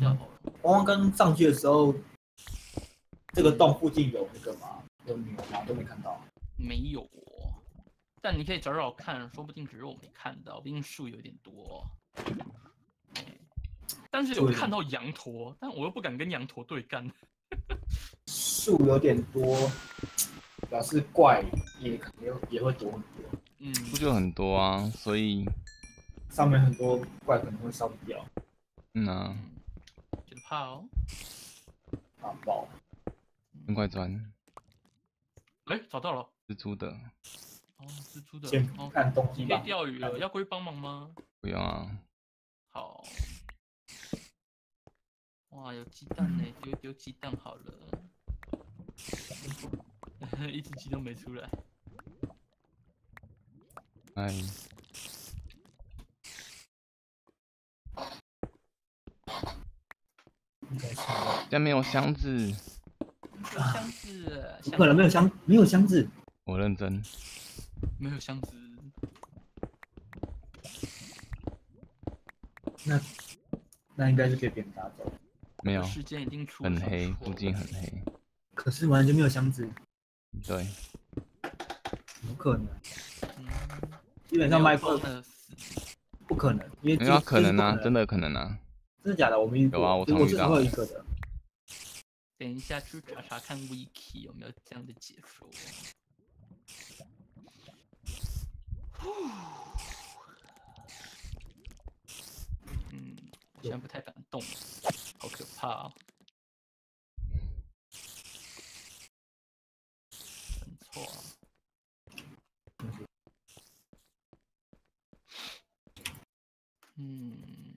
下好了。汪汪刚上去的时候，这个洞附近有那个吗？有牛吗？都没看到。没有哦，但你可以找找看，说不定只是我没看到，毕竟树有点多。哎但是有看到羊驼，但我又不敢跟羊驼对干。树有点多，表示怪也可能也会多很多。嗯，不就很多啊，所以上面很多怪可能会烧不掉，嗯啊，怕哦。打爆。很快钻哎，找到了。蜘蛛的，哦，蜘蛛的。先哦，看东西你可以。钓鱼了，要过去帮忙吗？不用啊，好。哇，有鸡蛋呢，丢丢鸡蛋好了。一只鸡都没出来。哎，应该是。现在没有箱子，有箱子，不可能没有箱，没有箱子。我认真，没有箱子。那那应该是被别人打走，没有，时间一定出很黑，附近很黑，可是完全没有箱子，对，怎么可能？嗯，基本上麦克的死。不可能，因为没有啊可能啊，真的可能啊，真的假的？我们遇过，有啊我常遇到我至少会有一个的。等一下去查查看 wiki 有没有这样的解说。嗯，我现在不太敢动，好可怕哦。很错啊。嗯，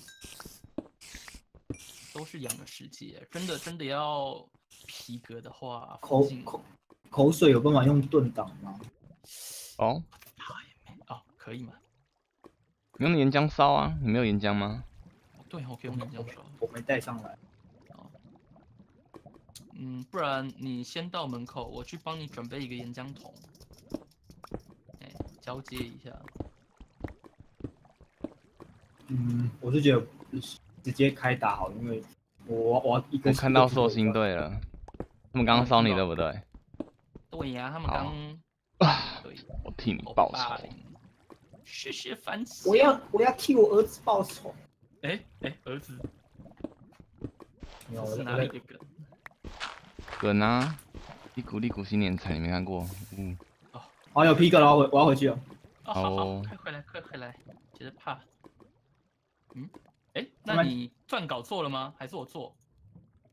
都是羊的世界。真的，真的要皮革的话，口口口水有办法用盾挡吗？哦，哦，可以吗？你用岩浆烧啊，你没有岩浆吗？对，我可以用岩浆烧。我没带上来。嗯，不然你先到门口，我去帮你准备一个岩浆桶。哎，交接一下。嗯，我是觉得直接开打好，因为我我要一个我看到寿星队了，他们刚刚烧你对不对？对呀，他们好刚啊，对我替你我报仇。谢谢反省。我要我要替我儿子报仇。哎哎，儿子，没有，这是哪里的梗？梗啊，利古利古新年彩你没看过？嗯，哦好有 P 个了，我我要回去了。哦，好好，哦快回来，快回来，觉得怕。嗯，那你撰稿做了吗？还是我做？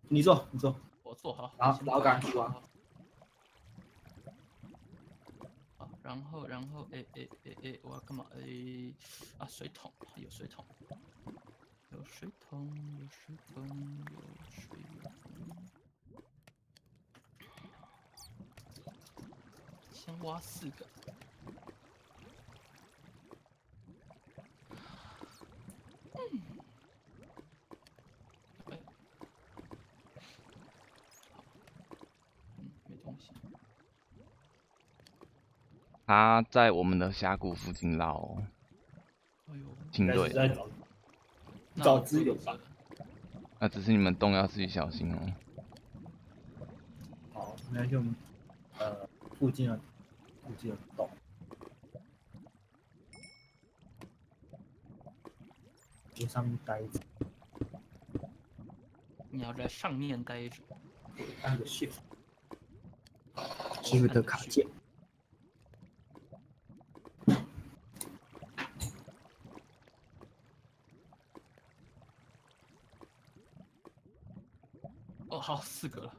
你做你做，我做好。好赶快去挖好好，然后然后哎哎哎哎，我要干嘛？哎啊，水桶有水桶，有水桶有水桶有水桶。先挖四个。嗯。哎。好。嗯，没东西。他在我们的峡谷附近捞哎队应该是，在找那找资源吧。那只是你们洞要自己小心哦。好，那就呃附近的附近的洞。在上面待着，你要在上面待着。按个 shift shift 的卡键。哦，好，四个了。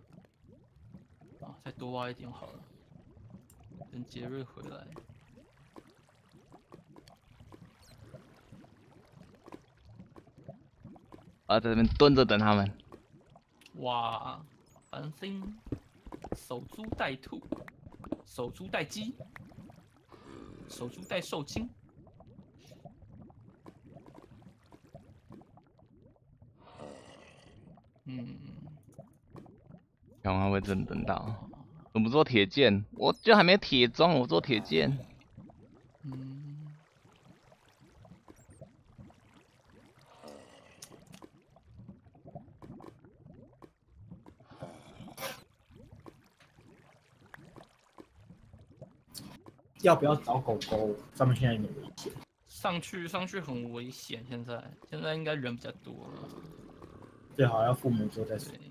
啊，再多挖一点好了。等杰瑞回来。啊，在这边蹲着等他们。哇，繁星，守株待兔，守株待鸡，守株待受精。嗯，看他会真的等到。怎么做铁剑？我就还没铁装，我做铁剑。嗯，要不要找狗狗？上面现在有危险。上去上去很危险，现在现在应该人比较多了，最好要附魔之后再说对。，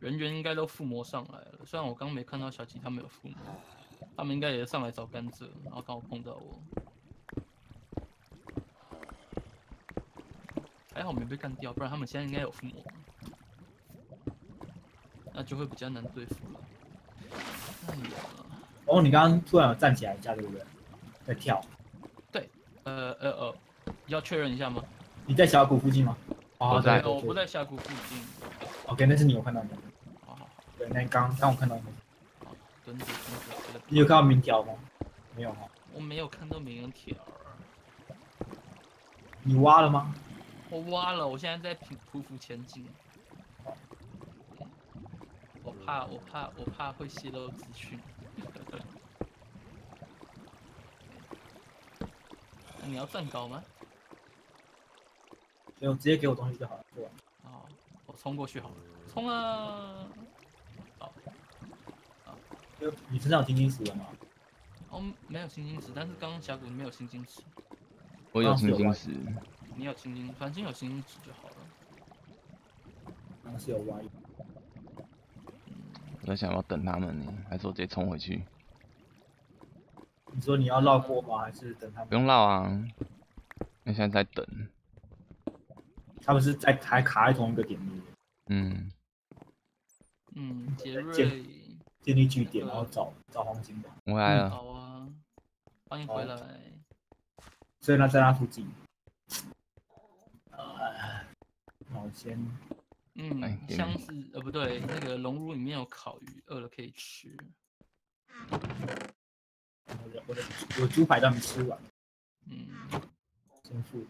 人员应该都附魔上来了。虽然我刚没看到小吉他们有附魔，他们应该也是上来找甘蔗，然后刚好碰到我。还好没被干掉，不然他们现在应该有附魔，那就会比较难对付了。哎呀，哦，你刚刚突然有站起来一下，对不对？在跳。对呃呃呃，要确认一下吗？你在峡谷附近吗？哦，我在我不。在峡谷附近。对 OK，那是你有看到的。好好好，对，那刚刚我看到你，蹲着蹲着，这个你有看到明条吗？没有哈。我没有看到名人条，你挖了吗？我挖了，我现在在匍匍匐前进。我怕，我怕，我怕会泄露资讯。你要站高吗？所以我直接给我东西就好了。做完。哦，我冲过去好了，冲啊！好就你身上有金金石了吗？哦，没有星星石，但是刚刚峡谷里面有星星石，我有刚刚是有歪青金石，你有青金，反正有星星石就好了。是有挖。我在想要等他们呢，还是我直接冲回去？你说你要绕过吗？还是等他们？不用绕啊，那现在在等。他们是在还卡在同一个点，嗯，嗯，杰瑞，建立据点，然后找找黄金吧。我来了。好啊，欢迎回来。所以他在他附近。呃，那我先嗯，哎给你箱子呃不对，那个熔炉里面有烤鱼，饿了可以吃。我的我的我猪排都还没吃完，嗯，先复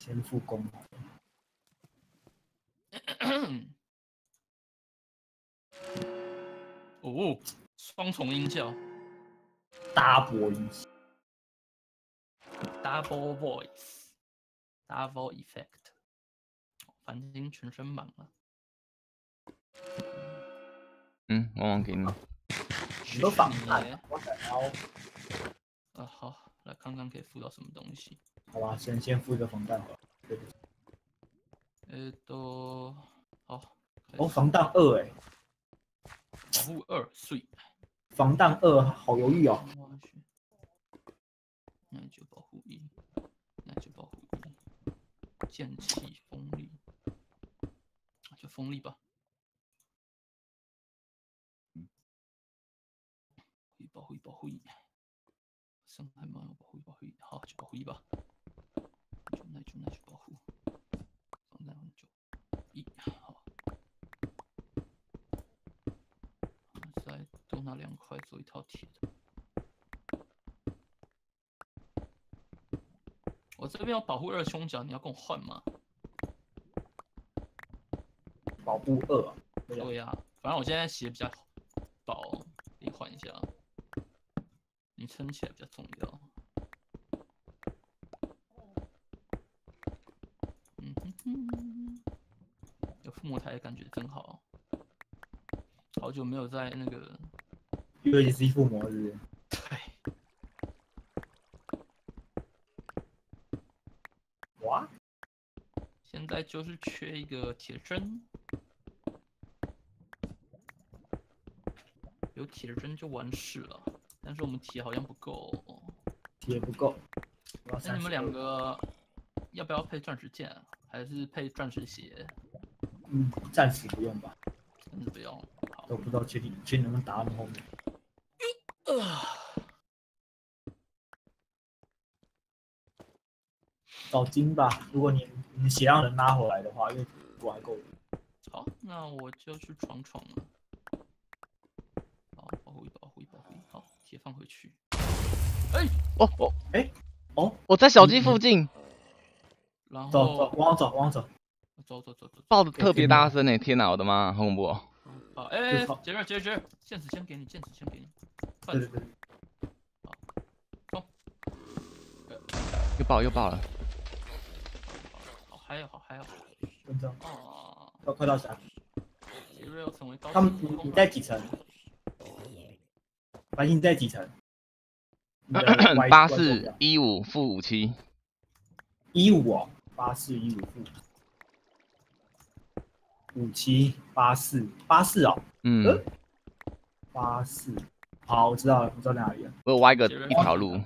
先复工。哦，双重音效 double 音效，double voice，double effect，繁星全身满了。嗯，往往给你。你都反你叛耶，我想要，啊，好，来看看可以附到什么东西。好吧，先先附一个防弹吧。对不起呃，都好。开哦，防弹二哎，保护二碎。防弹二好犹豫哦。那就保护一，那就保护一，剑气锋利，那就锋利吧。保护一，保护一，保护一，伤害吗？保护一，保护一，好，就保护一吧。就那就那就保护，防弹就一，好。再多做一套铁的。我这边要保护二胸甲，你要跟我换吗？保护二啊，对呀、反正我现在血比较薄，给你换一下。你撑起来比较重要。嗯哼哼，有附魔台的感觉真好。好久没有在那个 UHC 附魔是不是？对哇，现在就是缺一个铁针，有铁针就完事了。但是我们铁好像不够，铁不够。那你们两个要不要配钻石剑啊，还是配钻石鞋？嗯，暂时不用吧，暂时不用。好都，不知道确定确定能不能打到你后面。找金吧，如果你你血量能拉回来的话，因为我还够。好，那我就去闯闯了。好，保护一保护一保护一，好，铁放回去。哎，哦哦哎哦，我在小鸡附近，然后走走，往我走，往我走。走走走走。爆的特别大声呢！天哪，我的妈，好恐怖哦！好，哎哎好，杰瑞杰瑞杰瑞，剑齿先给你，剑齿先给你。快对对对，又爆又爆了，好嗨哦，好嗨哦！跟着，哦，快快到峡谷。杰瑞要成为高他们你你在几层？白金你在几层？八四一五负五七，一五哦，八四一五负五七八四八四哦，嗯，呃？八四。好，我知道了，我知道在哪里了。我有挖一个一条路。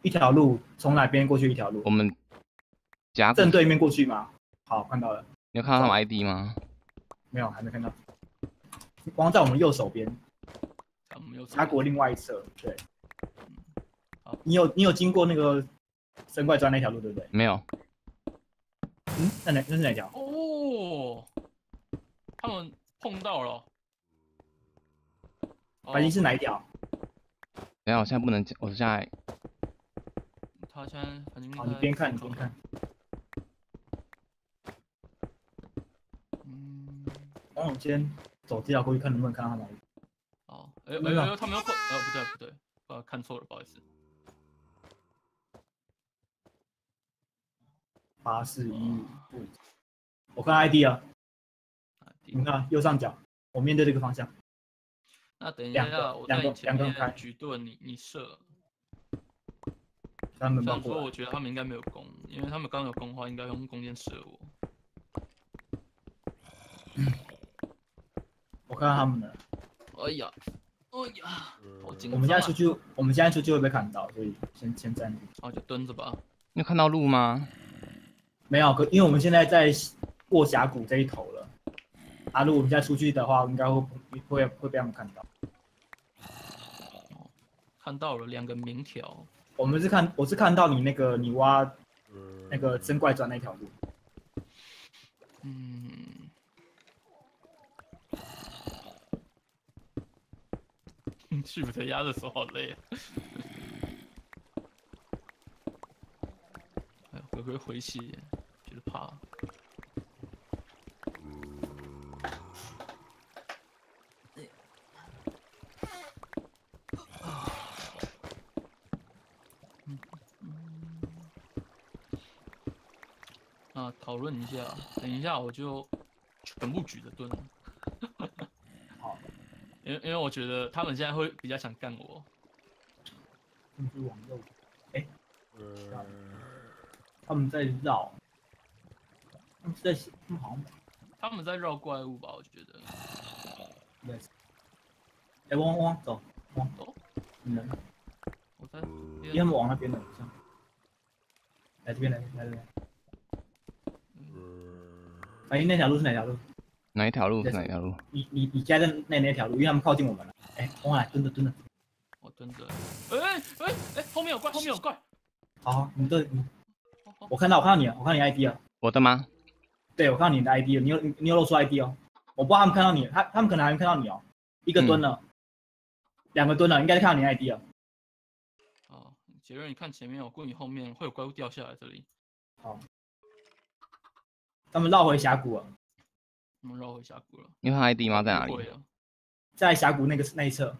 一条路从哪边过去？一条路我，们夹，正对面过去吗？好，看到了。你有看到他们 ID 吗？没有，还没看到。光在我们右手边，他们有峡谷另外一侧。对好，你有你有经过那个神怪砖那条路，对不对？没有，嗯，那哪那是哪条？哦，他们碰到了。哦白金是哪一条？等下我现在不能讲，我现在他现在反正好，你边看你边看。嗯，那我先走这条过去，看能不能看到他们。好，哎呦那个哎呦哎呦，他们要碰，呃，不对不对，呃，看错了，不好意思。八四一五，我看 ID 啊，啊你看右上角，我面对这个方向。那等一下，我两个在你前面举盾，你你射。他们虽然说我觉得他们应该没有攻，因为他们刚有攻的话，应该用弓箭射我。我看到他们了。哎呀，哎呀，好紧张、啊！我们现在出去，我们现在出去会被砍到，所以先先暂停。哦，就蹲着吧。你有看到路吗？没有，可因为我们现在在过峡谷这一头了。啊，如果我们现在出去的话，应该会会会被他们看到。看到了两个明条，我们是看，我是看到你那个你挖那个真怪砖那条路。嗯，去不得压的手好累啊。哎，回回回血，觉得怕。啊，讨论一下，等一下我就全部举着盾。好，因为因为我觉得他们现在会比较想干我。他们往右，哎、他们在绕，他们在，他们好像他们在绕怪物吧？我觉得。在，哎、汪汪汪，走，汪走，你们，我在。因为他们往那边的，这样，来这边来，来这边。哎，那条路是哪条路？哪一条路是哪一条路？你你你家在那那条路，因为他们靠近我们了。哎、红海，蹲着蹲着，我蹲着。哎哎哎，后面有怪，后面有怪。好好，你这你，好好我看到我看到你了，我看到你 ID 了，我的吗？对我看到你的 ID 了，你有你你有露出 ID 哦，我不知道他们看到你，他他们可能还没看到你哦，一个蹲了，两个蹲了，应该是看到你 ID 了。哦，杰瑞，你看前面，我估计后面会有怪物掉下来这里。他们绕回峡谷了，我们绕回峡谷了。你有看 ID 吗？在哪里？在峡谷那个那一侧，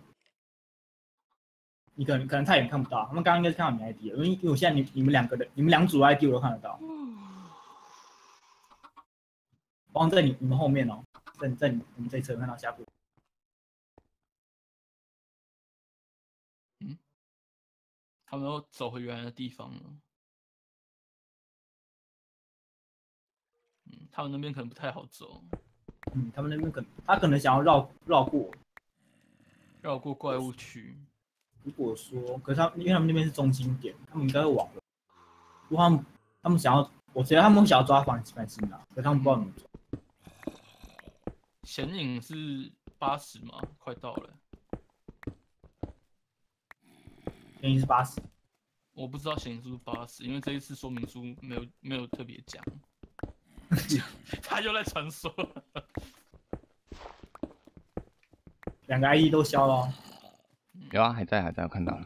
你可能可能太远看不到，他们刚刚应该是看到你 ID 了，因为因为我现在你你们两个的你们两组的 ID 我都看得到，光在你你们后面哦，在在你你们这一侧看到峡谷，他们都走回原来的地方了。他们那边可能不太好走，嗯，他们那边可能他可能想要绕绕过，绕过怪物区。如果说，可是他因为他们那边是中心点，他们应该会往的。如果他们他们想要，我觉得他们会想要抓反反星的，可是他们不知道怎么做。显影是八十吗，快到了。显影是八十。我不知道显示八十，因为这一次说明书没有没有特别讲。他又在传说了。两个 IE 都消了哦。有啊，还在还在，我看到了。